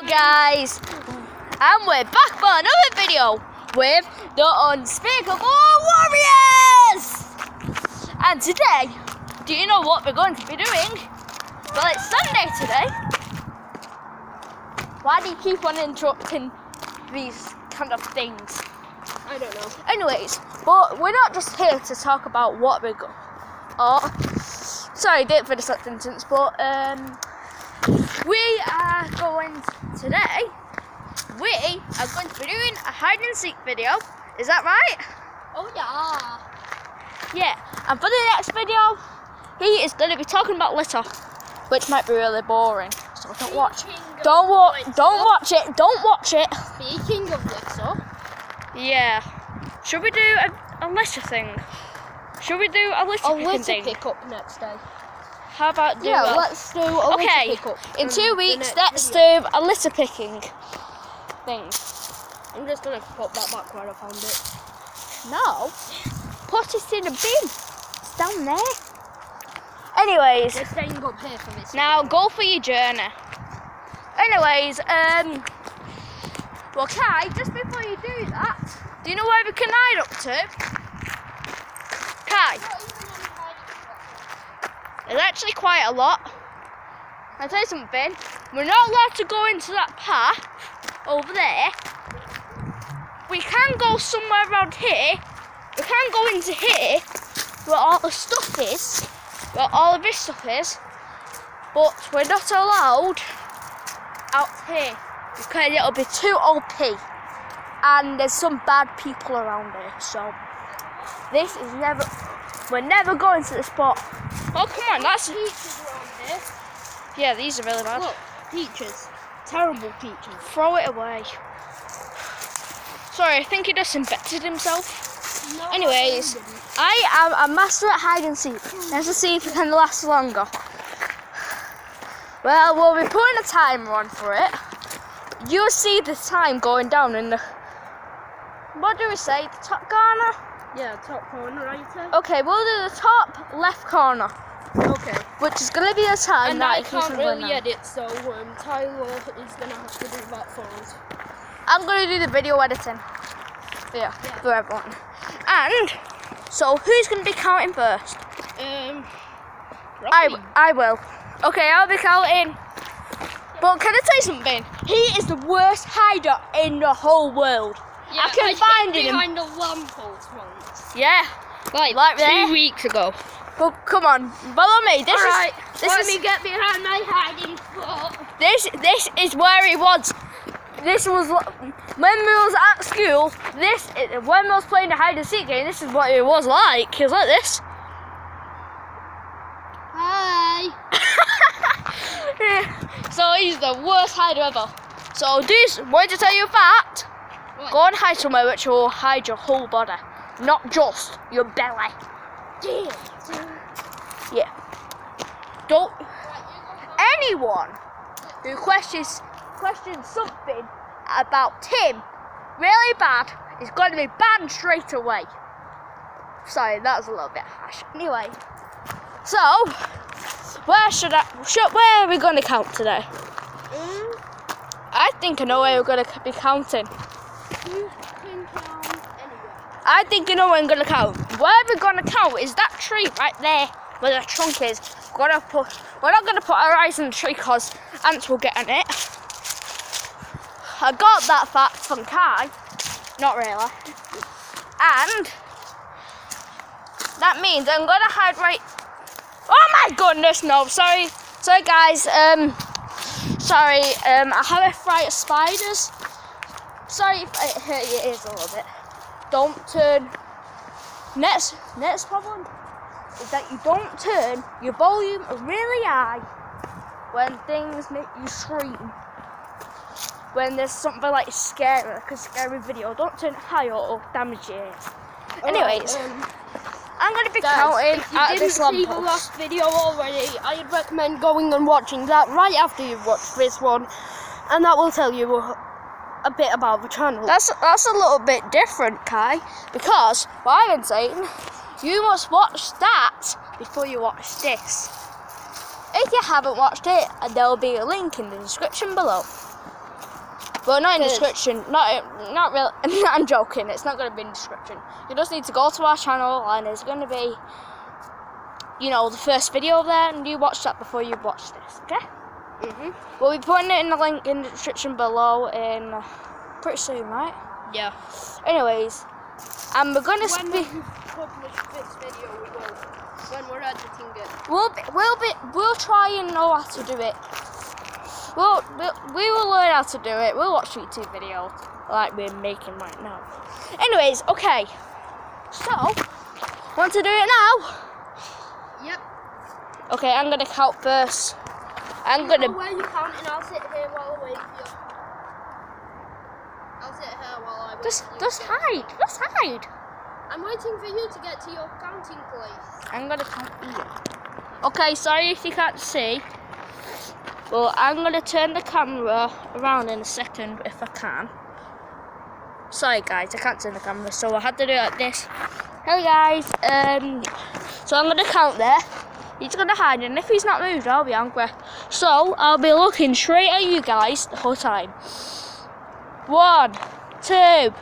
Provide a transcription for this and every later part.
Hello guys, and we're back for another video with the Unspeakable Warriors! And today, do you know what we're going to be doing? Well, it's Sunday today. Why do you keep on interrupting these kind of things? I don't know. Anyways, but we're not just here to talk about what we're going. Oh, sorry, didn't finish that sentence, but um, we are going today. We are going to be doing a hide and seek video. Is that right? Oh yeah. Yeah. And for the next video, he is going to be talking about litter, which might be really boring. So don't watch Speaking don't watch. litter- Don't watch it. Don't watch it. Speaking of litter, Yeah. Should we do a, a litter thing? Should we do a litter a litter thing? pick up next day. How about do Yeah, a- let's do a Okay, litter pick up. in on two weeks, let's video. do a litter picking thing. I'm just gonna put that back where I found it. No, put it in a bin. It's down there. Anyways, We're staying up here for this. now go for your journey. Anyways, um, well, Kai, just before you do that, do you know where we can hide up to? Kai, there's actually quite a lot. I'll tell you something. We're not allowed to go into that path over there. We can go somewhere around here. We can go into here where all the stuff is, where all of this stuff is. But we're not allowed out here because it'll be too OP. And there's some bad people around here. So this is never. We're never going to the spot. Oh come on, that's Peaches around here. yeah. These are really bad. Look, peaches. Terrible peaches. Throw it away. Sorry, I think he just infected himself. No, Anyways. I. I am a master at hide and seek. Let's see if it can last longer. Well, we'll be putting a timer on for it. You'll see the time going down in the. What do we say? The top corner? Yeah, top corner right. Okay, we'll do the top left corner, Okay. which is going to be a time And that I can't really edit, so um, Tyler is gonna have to do that for us. I'm going to do the video editing. Yeah, Yeah. for everyone. And so, who's going to be counting first? Um, I, Robbie. I will. Okay, I'll be counting. But can I tell you something? He is the worst hider in the whole world. Yeah, I can hid find him. behind the lamppost once. Yeah. Like, Like two there? weeks ago. But come on, follow me. This Alright, is this let is me get behind my hiding spot. this this is where he was. This was when we was at school. This is, when we was playing the hide and seek game. This is what it was like. He was like this. Hi. so he's the worst hider ever. So this, wanted to tell you a fact. What? Go and hide somewhere which will hide your whole body, not just your belly. Yeah. Don't anyone who questions questions something about Tim really bad is going to be banned straight away. Sorry, that was a little bit harsh. Anyway, so where should I? Should, where are we going to count today? Um, I think I know where we're going to be counting. you can count anywhere. I think you know where I'm gonna count. Where we're gonna count is that tree right there where the trunk is. Gonna put we're not gonna put our eyes on the tree because ants will get on it. I got that fact from Kai. Not really. And that means I'm gonna hide right Oh my goodness, no, sorry. Sorry guys, um sorry, um I have a fright of spiders. Sorry if it hurt your ears a little bit don't turn. Next, next problem is that you don't turn your volume really high when things make you scream. When there's something like scary, like a scary video, don't turn it high or damage it. Anyways, um, I'm gonna be counting if you at didn't this see the last video already, I'd recommend going and watching that right after you've watched this one, and that will tell you a, bit about the channel. That's that's a little bit different, Kai, because what I've been saying, you must watch that before you watch this. If you haven't watched it, there will be a link in the description below. But not in Good. description. Not not real. I'm joking. It's not going to be in the description. You just need to go to our channel, and it's going to be, you know, the first video there, and you watch that before you watch this. Okay? Mhm. We'll be putting it in the link in the description below in pretty soon, right? Yeah. Anyways, and we're going to When we publish this video, we will. When we're editing it. We'll be, we'll be, we'll try and know how to do it. We'll, we'll, we will learn how to do it. We'll watch YouTube videos like we're making right now. Anyways, okay. So, want to do it now? Yep. Okay, I'm gonna count first. I'm You gonna. go where you counting, I'll sit here while I wait for you. I'll sit here while I wait Just, for you. just hide. Just hide. I'm waiting for you to get to your counting place. I'm gonna count here. Okay, sorry if you can't see. Well, I'm gonna turn the camera around in a second if I can. Sorry guys, I can't turn the camera, so I had to do it like this. Hey guys, um, so I'm gonna count there. He's gonna hide, and if he's not moved, I'll be angry. So I'll be looking straight at you guys the whole time. One, two,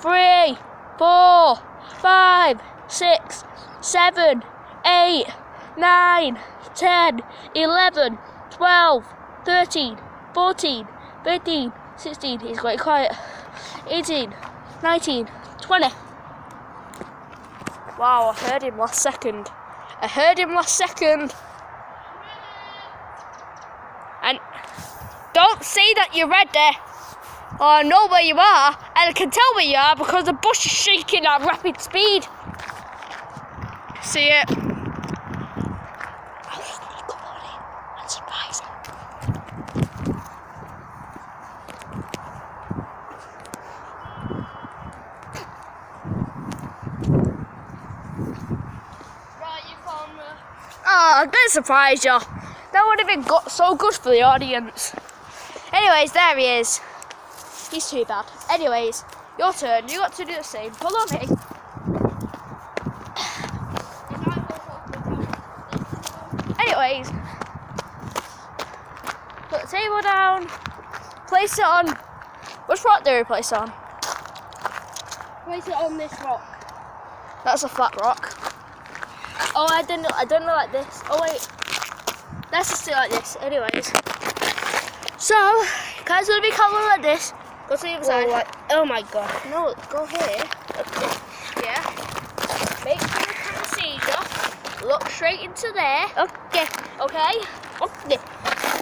three, four, five, six, seven, eight, nine, ten, eleven, twelve, thirteen, fourteen, fifteen, sixteen. He's quite quiet. Eighteen, nineteen, twenty. Wow, I heard him last second. I heard him last second. And don't say that you're ready. Or I know where you are, and I can tell where you are because the bush is shaking at rapid speed. See it? I'll sneak up on him and surprise him. Right, you found me. Oh, I'm surprise you. That would have been go- so good for the audience. Anyways, there he is. He's too bad. Anyways, your turn. You got to do the same. Follow me. And I will help you count. Anyways, put the table down. Place it on. Which rock do we place it on? Place it on this rock. That's a flat rock. Oh, I didn't. know. I don't know like this. Oh wait, let's just do it like this. Anyways, so guys, we'll be coming like this. Go to the other side. Like- oh my god. No, go here. Yeah. Make sure the camera sees you. Look straight into there. Okay. Okay. Okay.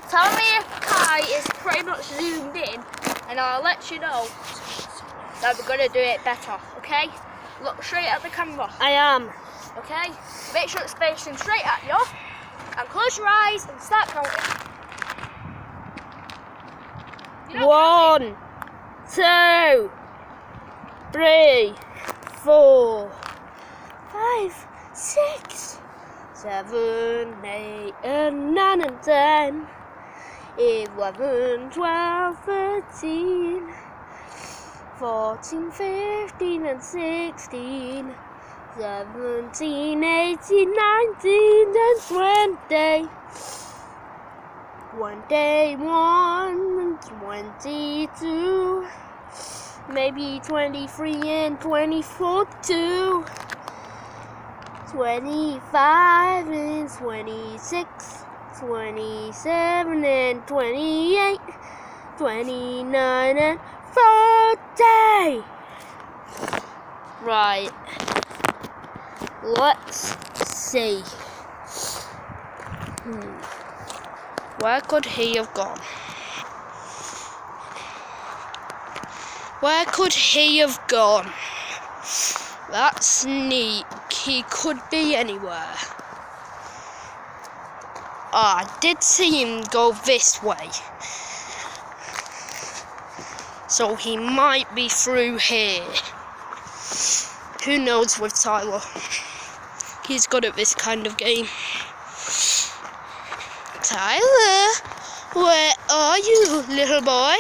Tell me if Kai is pretty much zoomed in, and I'll let you know that we're gonna do it better. Okay. Look straight at the camera. I am. Okay? Make sure it's facing straight at you. And close your eyes and start counting. One, two, three, four, five, six, seven, eight, and nine, and ten, eleven, twelve, thirteen, fourteen, fifteen, and sixteen. 17, 18, 19, and 20. 21, 22, maybe 23 and 24 too. 25 and 26, 27 and 28, 29 and 30. Right. Let's see. Hmm. Where could he have gone? Where could he have gone? That's neat. He could be anywhere. Ah, I did see him go this way. So he might be through here. Who knows with Tyler? He's good at this kind of game. Tyler, where are you, little boy?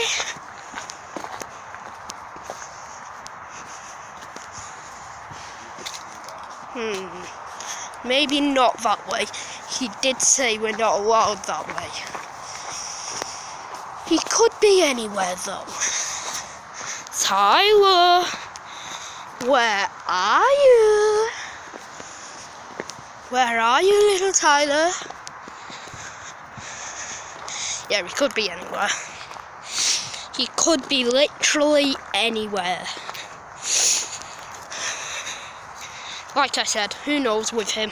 Hmm. Maybe not that way. He did say we're not allowed that way. He could be anywhere though. Tyler, where are you? Where are you, little Tyler? Yeah, he could be anywhere. He could be literally anywhere. Like I said, who knows with him?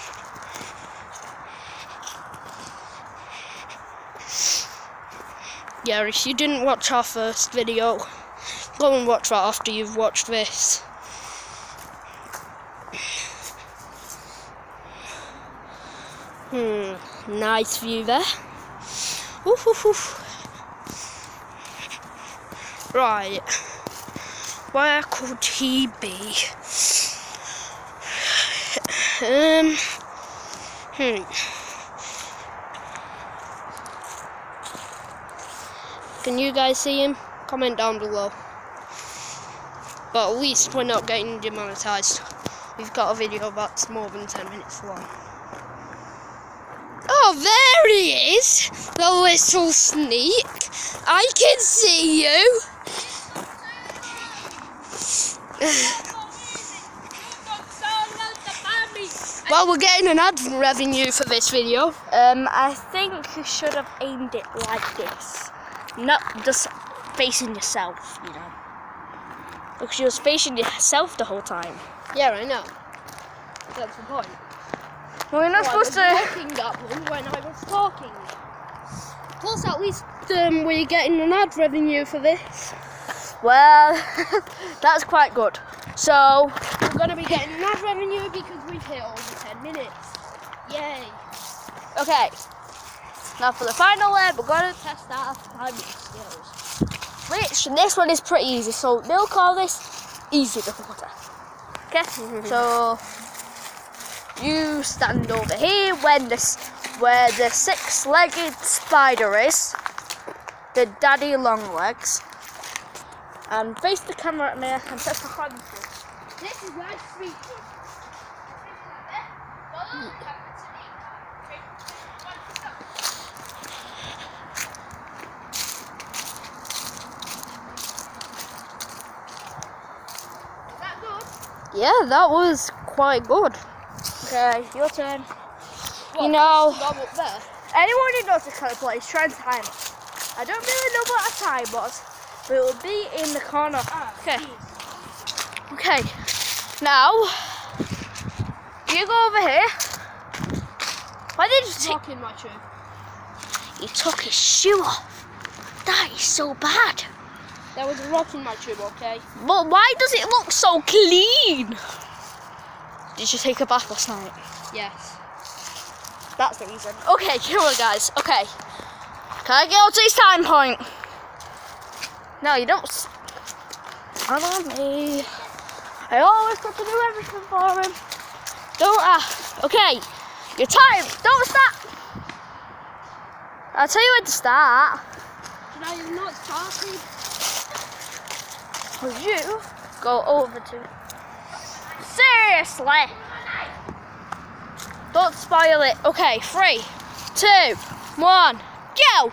Yeah, if you didn't watch our first video, go and watch that after you've watched this. Hmm, nice view there. Oof, oof, oof. Right, where could he be? Um, hmm. Can you guys see him? Comment down below. But at least we're not getting demonetized. We've got a video that's more than 10 minutes long. There he is! The little sneak. I can see you. well, we're getting an ad revenue for this video. Um, I think you should have aimed it like this. Not just facing yourself, you know. Because you was facing yourself the whole time. Yeah, I know. That's the point. Well, you're not Well, I supposed was to. looking one when I was talking. Plus, at least um, we're getting an ad revenue for this. Well, that's quite good. So, We're going to be getting an ad revenue because we've hit over 10 minutes. Yay. okay. Now for the final one, we're going to test our climbing skills. Which, this one is pretty easy. So, they'll call this easy the water. Okay? so, you stand over here when this, where the six-legged spider is. The daddy long legs. And face the camera at me and press the hand. This is sweet. Yeah, that was quite good. Okay, your turn. What, know- up there. Anyone who knows this kind of play is trying to time it. I don't really know what a time was, but it will be in the corner. Ah, Okay. jeez. Okay. Now, you go over here. Why did you take? In my shoe. He took his shoe off. That is so bad. There was a rock in my tube, okay? But why does it look so clean? Did you take a bath last night? Yes. That's the reason. Okay, come on, guys. Okay. Can I get up to his time point? No, you don't. s- Follow me. I always got to do everything for him. Don't ask. Okay, your time. Don't stop. I'll tell you when to start. I have not started? Will you go over to? Seriously. Don't spoil it. Okay, three, two, one, go.